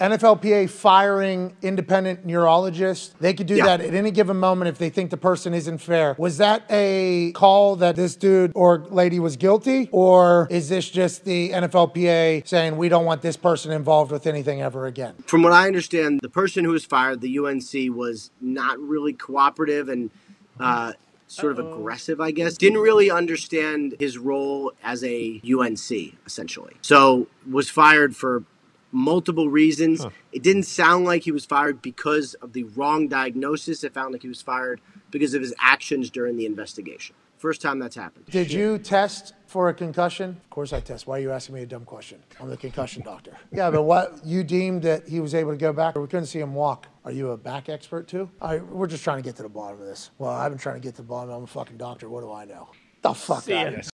NFLPA firing independent neurologists. They could do Yeah. that at any given moment if they think the person isn't fair. Was that a call that this dude or lady was guilty? Or is this just the NFLPA saying we don't want this person involved with anything ever again? From what I understand, the person who was fired, the UNC, was not really cooperative and uh, sort of aggressive, I guess. Didn't really understand his role as a UNC, essentially. So was fired for multiple reasons. It didn't sound like he was fired because of the wrong diagnosis. It found like he was fired because of his actions during the investigation. First time that's happened. Did you test for a concussion? Of course I test. Why are you asking me a dumb question? I'm the concussion doctor. Yeah, but what you deemed that he was able to go back, we couldn't see him walk. Are you a back expert too? I, we're just trying to get to the bottom of this. Well, I've been trying to get to the bottom. I'm a fucking doctor. What do I know? The fuck out of here.